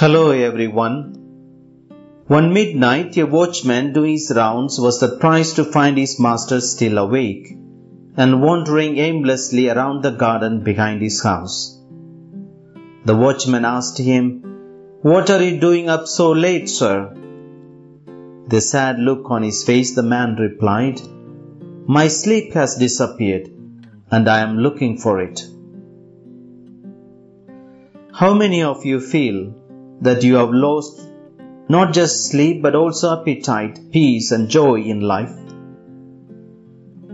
Hello everyone. One midnight, a watchman doing his rounds was surprised to find his master still awake and wandering aimlessly around the garden behind his house. The watchman asked him, What are you doing up so late, sir? The sad look on his face, the man replied, My sleep has disappeared and I am looking for it. How many of you feel that you have lost not just sleep but also appetite, peace, and joy in life.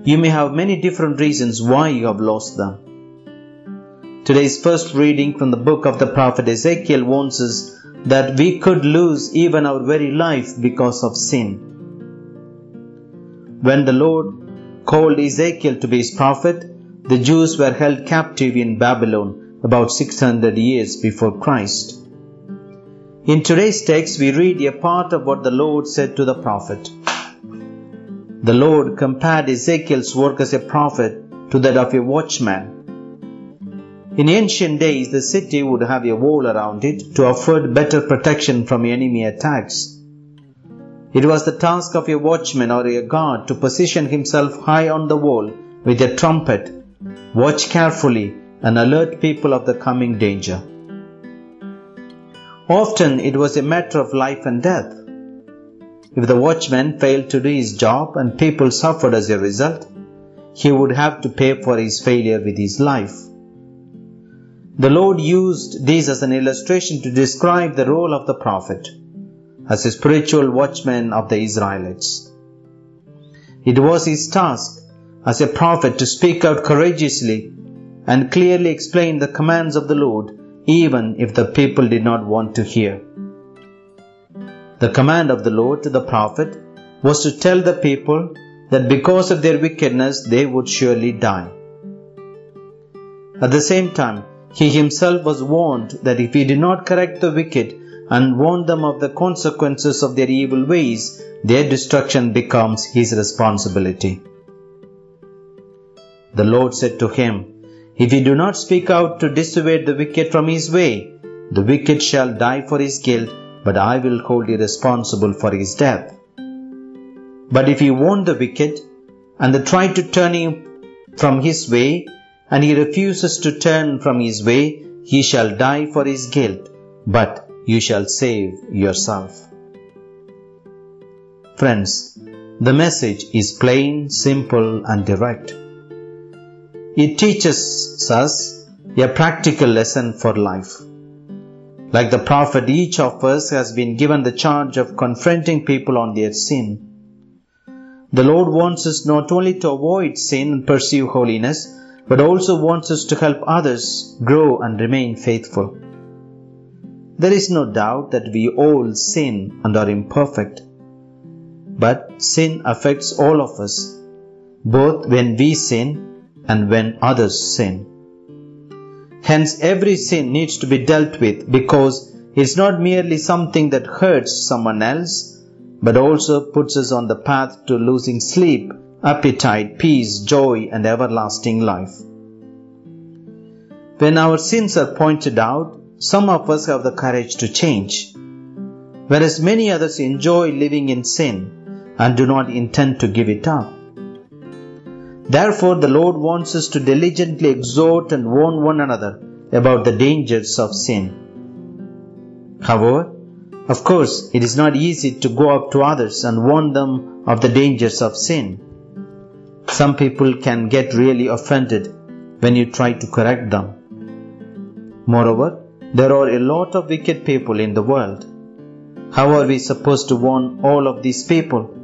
You may have many different reasons why you have lost them. Today's first reading from the book of the prophet Ezekiel warns us that we could lose even our very life because of sin. When the Lord called Ezekiel to be his prophet, the Jews were held captive in Babylon about 600 years before Christ. In today's text, we read a part of what the Lord said to the prophet. The Lord compared Ezekiel's work as a prophet to that of a watchman. In ancient days, the city would have a wall around it to afford better protection from enemy attacks. It was the task of a watchman or a guard to position himself high on the wall with a trumpet, watch carefully, and alert people of the coming danger. Often it was a matter of life and death. If the watchman failed to do his job and people suffered as a result, he would have to pay for his failure with his life. The Lord used this as an illustration to describe the role of the prophet as a spiritual watchman of the Israelites. It was his task as a prophet to speak out courageously and clearly explain the commands of the Lord even if the people did not want to hear. The command of the Lord to the prophet was to tell the people that because of their wickedness they would surely die. At the same time, he himself was warned that if he did not correct the wicked and warn them of the consequences of their evil ways, their destruction becomes his responsibility. The Lord said to him, if you do not speak out to dissuade the wicked from his way, the wicked shall die for his guilt, but I will hold you responsible for his death. But if you warn the wicked, and they try to turn him from his way, and he refuses to turn from his way, he shall die for his guilt, but you shall save yourself. Friends, the message is plain, simple, and direct. It teaches us a practical lesson for life. Like the prophet, each of us has been given the charge of confronting people on their sin. The Lord wants us not only to avoid sin and pursue holiness, but also wants us to help others grow and remain faithful. There is no doubt that we all sin and are imperfect. But sin affects all of us, both when we sin and when others sin. Hence, every sin needs to be dealt with because it's not merely something that hurts someone else, but also puts us on the path to losing sleep, appetite, peace, joy, and everlasting life. When our sins are pointed out, some of us have the courage to change, whereas many others enjoy living in sin and do not intend to give it up. Therefore, the Lord wants us to diligently exhort and warn one another about the dangers of sin. However, of course, it is not easy to go up to others and warn them of the dangers of sin. Some people can get really offended when you try to correct them. Moreover, there are a lot of wicked people in the world. How are we supposed to warn all of these people?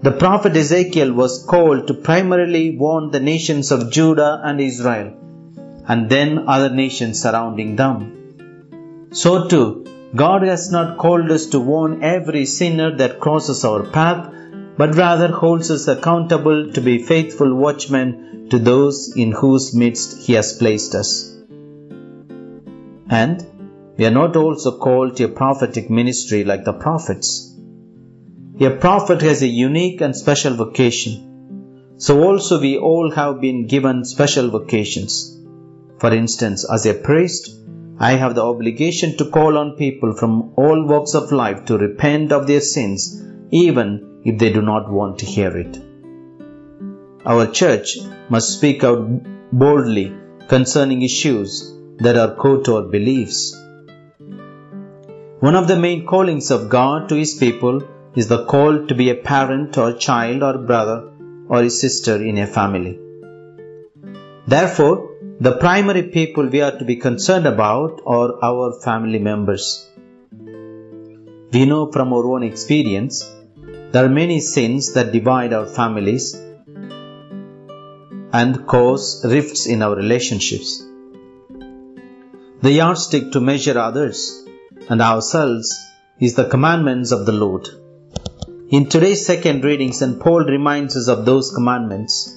The prophet Ezekiel was called to primarily warn the nations of Judah and Israel, and then other nations surrounding them. So too, God has not called us to warn every sinner that crosses our path, but rather holds us accountable to be faithful watchmen to those in whose midst He has placed us. And we are not also called to a prophetic ministry like the prophets. A prophet has a unique and special vocation. So also we all have been given special vocations. For instance, as a priest, I have the obligation to call on people from all walks of life to repent of their sins, even if they do not want to hear it. Our church must speak out boldly concerning issues that are core to our beliefs. One of the main callings of God to His people is the call to be a parent or child or brother or a sister in a family. Therefore, the primary people we are to be concerned about are our family members. We know from our own experience there are many sins that divide our families and cause rifts in our relationships. The yardstick to measure others and ourselves is the commandments of the Lord. In today's second reading, St. Paul reminds us of those commandments.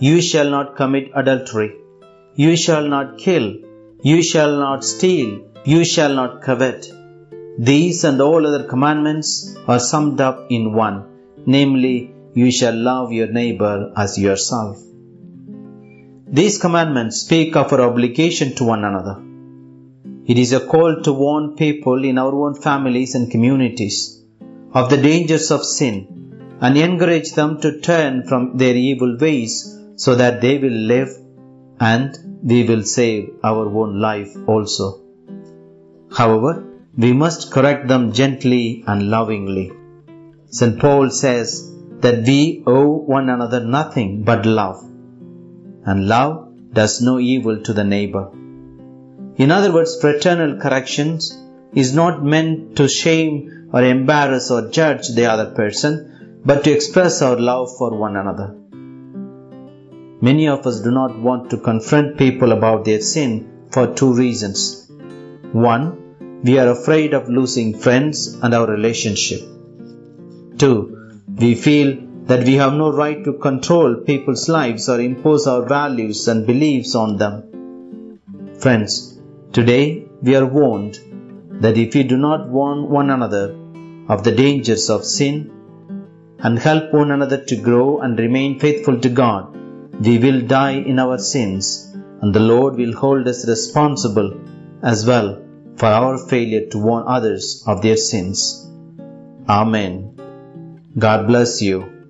You shall not commit adultery. You shall not kill. You shall not steal. You shall not covet. These and all other commandments are summed up in one, namely, you shall love your neighbor as yourself. These commandments speak of our obligation to one another. It is a call to warn people in our own families and communities of the dangers of sin and encourage them to turn from their evil ways so that they will live and we will save our own life also. However, we must correct them gently and lovingly. St. Paul says that we owe one another nothing but love, and love does no evil to the neighbor. In other words, fraternal corrections is not meant to shame or embarrass or judge the other person, but to express our love for one another. Many of us do not want to confront people about their sin for two reasons. One, we are afraid of losing friends and our relationship. 2. We feel that we have no right to control people's lives or impose our values and beliefs on them. Friends, today we are warned that if we do not warn one another of the dangers of sin and help one another to grow and remain faithful to God, we will die in our sins and the Lord will hold us responsible as well for our failure to warn others of their sins. Amen. God bless you.